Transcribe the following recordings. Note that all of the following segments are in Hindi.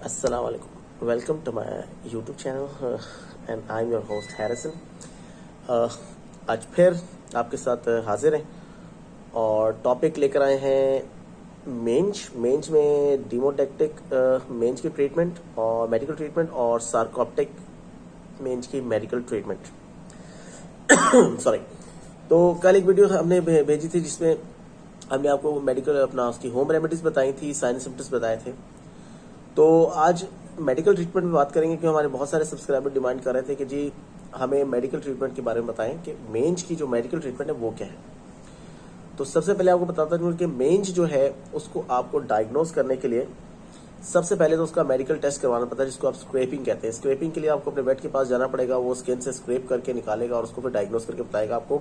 Assalamu alaikum. Welcome to my YouTube channel uh, and I'm your host Harrison. Uh, आज फिर आपके साथ हाजिर हैं और टॉपिक लेकर आए हैं मेंज मेंज में डिमोडेक्टिक मेंज की ट्रीटमेंट और मेडिकल ट्रीटमेंट और सार्कोप्टिक मेंज की मेडिकल ट्रीटमेंट सॉरी तो कल एक वीडियो हमने भेजी थी जिसमें हमने आपको मेडिकल अपना उसकी होम रेमेडीज बताई थी साइन सिम्टम्स बताए थे तो आज मेडिकल ट्रीटमेंट में बात करेंगे क्योंकि हमारे बहुत सारे सब्सक्राइबर डिमांड कर रहे थे कि जी, हमें मेडिकल ट्रीटमेंट के बारे में बताएँ कि मेंज की जो मेडिकल ट्रीटमेंट है, वो क्या है। तो सबसे पहले आपको बताता हूँ कि मेंज जो है, उसको आपको डायग्नोज करने के लिए सबसे पहले तो उसका मेडिकल टेस्ट करवाना पड़ता है, जिसको आप स्क्रेपिंग कहते हैं। स्क्रेपिंग के लिए आपको अपने वेट के पास जाना पड़ेगा, वो स्किन से स्क्रेप करके निकालेगा और उसको फिर डायग्नोज करके बताएगा आपको,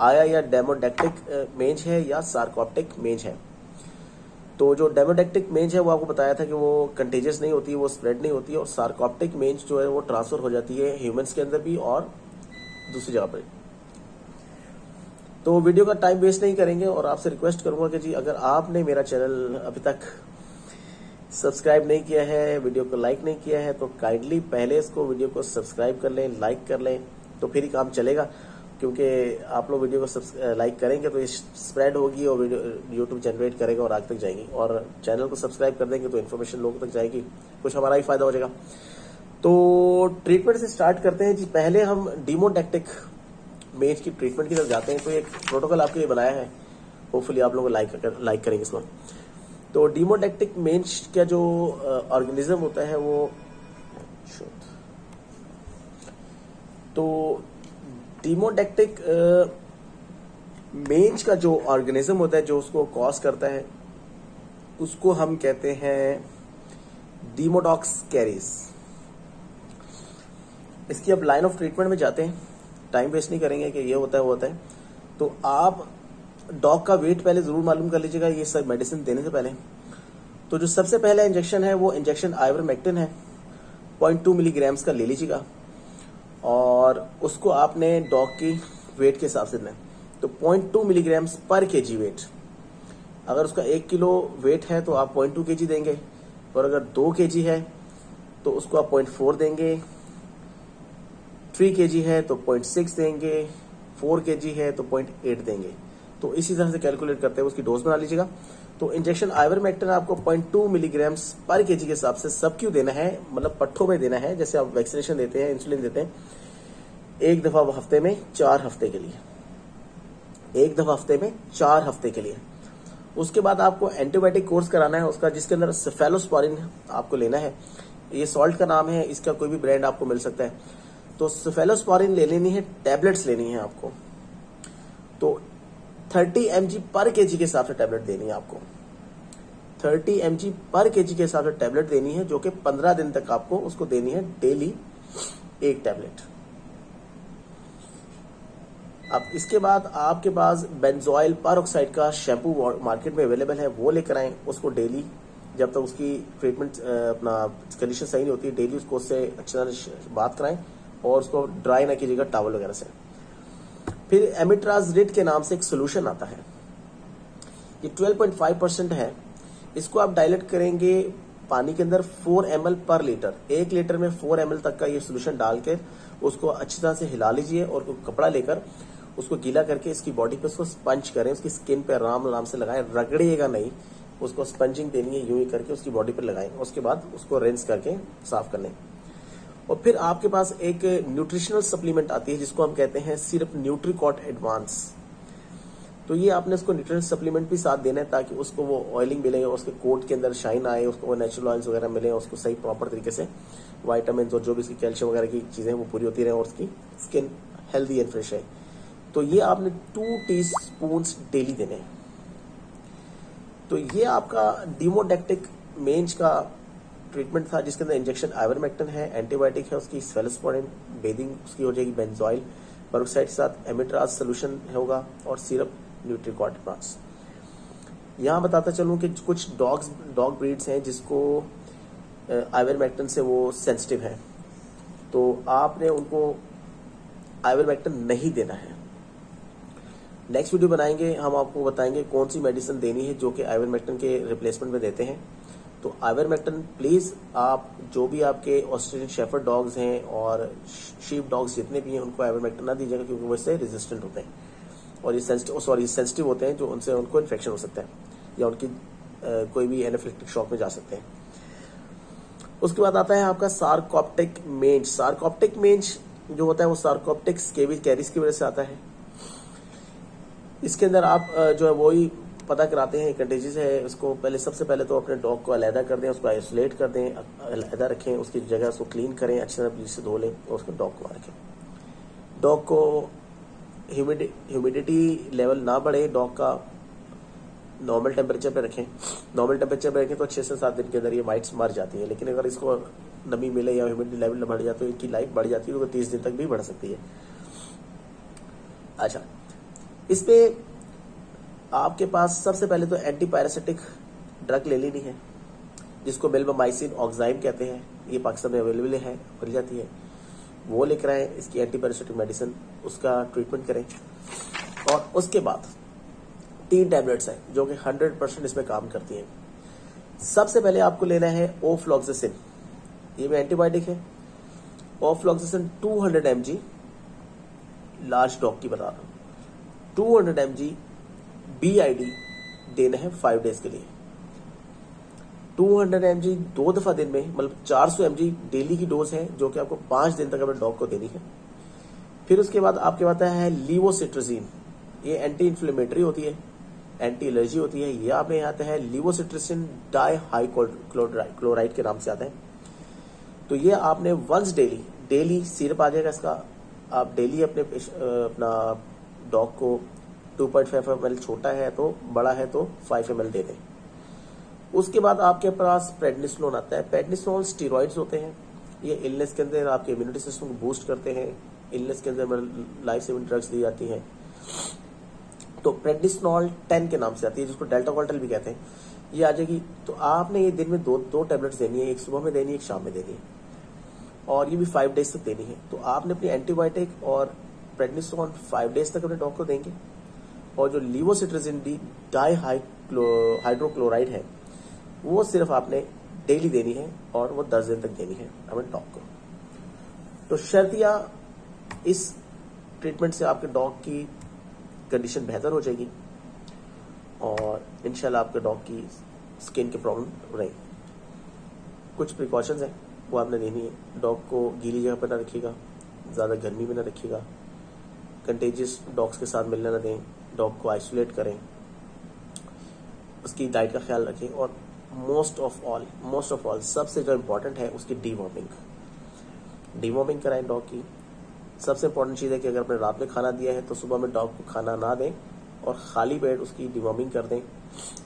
आया या डेमोडेक्टिक मेंज है या सार्कोप्टिक मेंज है। तो जो डेमोडेक्टिक मेंज है वो आपको बताया था कि वो कंटेजियस नहीं होती, वो स्प्रेड नहीं होती और सार्कोप्टिक मेंज जो है वो ट्रांसफ़र हो जाती है ह्यूमंस के अंदर भी और दूसरी जगह पर तो वीडियो का टाइम वेस्ट नहीं करेंगे और आपसे रिक्वेस्ट करूँगा कि जी अगर आपने मेरा चैनल अभी तक सब्सक्राइब नहीं किया है वीडियो को लाइक नहीं किया है तो काइंडली पहले इसको वीडियो को सब्सक्राइब कर लें लाइक कर लें तो फिर ही काम चलेगा। क्योंकि आप लोग वीडियो को लाइक करेंगे तो ये स्प्रेड होगी और वीडियो यूट्यूब जनरेट करेगा और आगे तक जाएगी। और चैनल को सब्सक्राइब कर देंगे तो इन्फॉर्मेशन लोगों तक जाएगी। कुछ हमारा ही फ़ायदा हो जाएगा। तो ट्रीटमेंट से स्टार्ट करते हैं जी। पहले हम डीमोडेक्टिक मेज की ट्रीटमेंट की तरफ़ जाते हैं। तो एक प्रोटोकॉल आपके लिए बनाया है। होपफुली आप लोग लाइक लाइक करेंगे इसको तो डीमोडेक्टिक मेंज का जो ऑर्गेनिज्म होता है वो तो डीमोडेक्टिक मेंज का जो ऑर्गेनिज्म होता है, जो उसको कॉज करता है, उसको हम कहते हैं डीमोडॉक्स कैरीज इसकी अब लाइन ऑफ़ ट्रीटमेंट में जाते हैं। टाइम वेस्ट नहीं करेंगे कि ये होता है, वो होता है। तो आप डॉग का वेट पहले ज़रूर मालूम कर लीजिएगा, ये सब मेडिसिन देने से पहले। तो जो सबसे पहला इंजेक्शन है, वो इंजेक्शन आइवरमेक्टिन है। 0.2 मिलीग्राम्स का ले लीजिएगा। और उसको आपने डॉग की वेट के हिसाब से देना तो 0.2 मिलीग्राम्स पर के जी वेट अगर उसका एक किलो वेट है तो आप 0.2 केजी देंगे। और अगर दो केजी है तो उसको आप 0.4 देंगे। थ्री के है तो पॉइंट सिक्स देंगे। फोर के है तो पॉइंट एट देंगे। तो इसी तरह से कैलकुलेट करते हुए उसकी डोज बना लीजिएगा। तो इंजेक्शन आइवरमेक्टिन आपको 0.2 मिलीग्राम्स पर केजी के हिसाब से सब क्यों देना है मतलब पट्ठों में देना है, जैसे आप वैक्सीनेशन देते हैं इंसुलिन देते हैं, एक दफ़ा हफ़्ते में चार हफ़्ते के लिए। एक दफ़ा हफ़्ते में चार हफ़्ते के लिए। उसके बाद आपको एंटीबायोटिक कोर्स कराना है, उसका जिसके अंदर सेफेलोस्पोरिन आपको लेना है। ये सॉल्ट का नाम है, इसका कोई भी ब्रांड आपको मिल सकता है। तो सेफेलोस्पोरिन ले लेनी है टैबलेट्स लेनी है आपको। तो 30 एम पर केजी के हिसाब से टैबलेट देनी है आपको। 30 एम पर केजी के हिसाब से टैबलेट देनी है, जो कि 15 दिन तक आपको उसको देनी है डेली एक टैबलेट अब इसके बाद आपके पास बेंजोइल पर का शैम्पू मार्केट में अवेलेबल है, वो लेकर आए, उसको डेली जब तक तो उसकी ट्रीटमेंट अपना कंडीशन सही नहीं होती डेली उसको उससे अच्छी तरह बात कराएँ, और उसको ड्राई ना कीजिएगा टावल वगैरह से। फिर एमिट्राजरिट के नाम से एक सोल्यूशन आता है। ये 12.5 परसेंट है। इसको आप डायलेट करेंगे पानी के अंदर 4 एम पर लीटर एक लीटर में 4 एम तक का ये सोल्यूशन डाल के उसको अच्छी तरह से हिला लीजिए और कपड़ा लेकर उसको गीला करके इसकी बॉडी पे उसको स्पंज करें, उसकी स्किन पे आराम आराम से लगाएँ, रगड़िएगा नहीं। उसको स्पंजिंग देनी है, यूँ ही करके उसकी बॉडी पर लगाएँ। उसके बाद उसको रेंस करके साफ़ कर लें और फिर आपके पास एक न्यूट्रिशनल सप्लीमेंट आती है, जिसको हम कहते हैं सिर्फ़ न्यूट्रीकॉट एडवांस तो ये आपने उसको न्यूट्रिशन सप्लीमेंट भी साथ देना है, ताकि उसको वो ऑयलिंग मिले उसके कोट के अंदर शाइन आए, उसको नेचुरल ऑयल्स वगैरह मिले उसको सही प्रॉपर तरीके से वाइटामिन और जो भी उसकी कैल्शियम वगैरह की चीज़ें वो पूरी होती रहे, और उसकी स्किन हेल्दी एंड फ्रेश है तो ये आपने टू टी स्पून डेली देने हैं। तो ये आपका डिमोडेक्टिक मेंज का ट्रीटमेंट था जिसके अंदर इंजेक्शन आइवरमेक्टिन है, एंटीबायोटिक है, उसकी स्वेलोस्पोरिन बेदिंग उसकी हो जाएगी बेंजॉइल पेरोक्साइड के साथ एमिट्राज सोल्यूशन होगा और सिरप न्यूट्रिकॉट पास यहाँ बताता चलूँ कि कुछ डॉग्स, डॉग ब्रीड्स हैं जिसको आइवरमेक्टिन से वो सेंसिटिव है। तो आपने उनको आइवरमेक्टिन नहीं देना है। नेक्स्ट वीडियो बनाएँगे, हम आपको बताएँगे कौन सी मेडिसिन देनी है जो कि आइवरमेक्टिन के रिप्लेसमेंट में देते हैं। तो आइवरमेक्टन प्लीज़ आप जो भी आपके ऑस्ट्रेलियन शेफर डॉग्स हैं और शीप डॉग्स जितने भी हैं उनको आइवरमेक्टन ना दीजिएगा क्योंकि वो इससे रेजिस्टेंट होते हैं। और ये सेंसिटिव सॉरी सेंसिटिव होते हैं जो उनसे उनको इन्फेक्शन हो सकता है या उनकी आ, कोई भी एनाफिलेक्टिक शॉक में जा सकते हैं। उसके बाद आता है आपका सार्कोप्टिक मेंज सार्कोप्टिक मेंज जो होता है वो सार्कोप्टिक कैरिस की वजह से आता है। इसके अंदर आप जो है वही पता कराते हैं कंटेजिस है, उसको पहले, सबसे पहले तो अपने डॉग को अलहदा कर दें, उसको आइसोलेट कर दें, अलहदा रखें, उसकी जगह उसको क्लीन करें, अच्छी तरह ब्लीच से धो लें और उसको डॉग को रखें। डॉग को ह्यूमिडिटी लेवल ना बढ़े डॉग का नॉर्मल टेम्परेचर पे रखें। नॉर्मल टेम्परेचर पे रखें तो छह से सात दिन के अंदर ये वाइट्स मर जाती है, लेकिन अगर इसको नमी मिले या ह्यूमिडिटी लेवल बढ़ जाए तो इनकी लाइफ बढ़ जाती है तो तीस दिन तक भी बढ़ सकती है। अच्छा इसपे आपके पास सबसे पहले तो एंटीपायरासिटिक ड्रग ले लेनी है, जिसको मेलबामाइसिन ऑक्साइम कहते हैं। ये पाकिस्तान में अवेलेबल है मिल जाती है। वो लेकर आए, इसकी एंटी पैरासिटिक मेडिसिन उसका ट्रीटमेंट करें। और उसके बाद तीन टैबलेट्स हैं, जो कि 100 परसेंट इसमें काम करती हैं। सबसे पहले आपको लेना है ओफ्लॉक्सिसिन ये भी एंटीबायोटिक है। ओफ्लॉक्सिसिन 200 हंड्रेड लार्ज डॉग की बता रहा हूँ। 200 hundred M G B I D देना है फाइव डेज़ के लिए। 200 हंड्रेड दो दफ़ा दिन में मतलब 400 सौ डेली की डोज है, जो कि आपको पाँच दिन तक अपने डॉग को देनी है। फिर उसके बाद आपके पास है लीवोसिट्रजीन ये एंटी इन्फ्लेमेटरी होती है एंटी एलर्जी होती है, ये आपने आता है लीवोसिट्रिसिन डाई हाई क्लोराइड के नाम से आता है। तो ये आपने वंस डेली डेली सिरप आ जाएगा इसका। आप डेली अपने अपना डॉग को 2.5 एम एल छोटा है तो बड़ा है तो फाइव एम एल दे दें। उसके बाद आपके पास प्रेडनिसोन आता है। प्रेडनिसोन स्टीरोइड्स होते हैं। ये इलनेस के अंदर आपके इम्यूनिटी सिस्टम को बूस्ट करते हैं। इलनेस के अंदर लाइफ सेविंग ड्रग्स दी जाती हैं। तो प्रेडिसनॉल टेन के नाम से आती है, जिसको डेल्टा कॉल्टल भी कहते हैं। ये आ जाएगी। तो आपने ये दिन में दो दो टेबलेट्स देनी है। एक सुबह में देनी है, एक शाम में देनी है। और ये भी फाइव डेज़ तक देनी है। तो आपने अपनी एंटीबायोटिक और प्रेडनिसोन फाइव डेज़ तक अपने डॉक्टर देंगे। और जो लीवोसिट्रजिन डी डाई हाइड्रोक्लोराइड है, वो सिर्फ़ आपने डेली देनी है और वो दस दिन तक देनी है अपने डॉग को। तो शर्तिया इस ट्रीटमेंट से आपके डॉग की कंडीशन बेहतर हो जाएगी और इनशाला आपके डॉग की स्किन की प्रॉब्लम रही कुछ प्रिकॉशंस हैं, वो आपने देनी है। डॉग को गीली जगह पर ना रखिएगा, ज़्यादा गर्मी में ना रखिएगा। कंटेजियस डॉग्स के साथ मिलने ना दें। डॉग को आइसोलेट करें, उसकी डाइट का ख्याल रखें और most of all most of all सबसे जो इम्पोर्टेंट है उसकी डीवॉर्मिंग डीवॉर्मिंग कराएँ डॉग की। सबसे इंपॉर्टेंट चीज़ है कि अगर आपने रात में खाना दिया है तो सुबह में डॉग को खाना ना दें और खाली पेट उसकी डिवॉर्मिंग कर दें।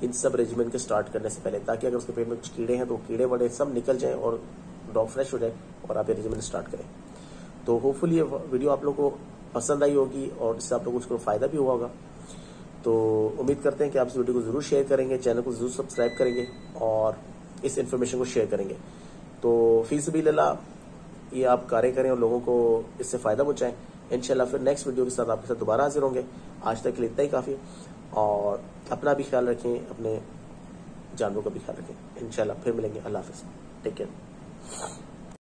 इन सब रेजिमेंट के स्टार्ट करने से पहले, ताकि अगर उसके पेट में कुछ कीड़े हैं तो कीड़े वड़े सब निकल जाए और डॉग फ्रेश हो जाए और आप ये रेजिमेंट स्टार्ट करें। तो होपफुली ये वीडियो आप लोग को पसंद आई होगी और इससे आप लोग को उसको फ़ायदा भी हुआ होगा। तो उम्मीद करते हैं कि आप इस वीडियो को ज़रूर शेयर करेंगे चैनल को ज़रूर सब्सक्राइब करेंगे और इस इन्फॉर्मेशन को शेयर करेंगे। तो फ़ीस भी लला ये आप कार्य करें और लोगों को इससे फ़ायदा पहुंचाएँ। इनशाला फिर नेक्स्ट वीडियो के साथ आपके साथ दोबारा हाजिर होंगे। आज तक के लिए इतना ही काफ़ी। और अपना भी ख्याल रखें, अपने जानवरों का भी ख्याल रखें। इनशाला फिर मिलेंगे। अल्लाह हाफिज। Take care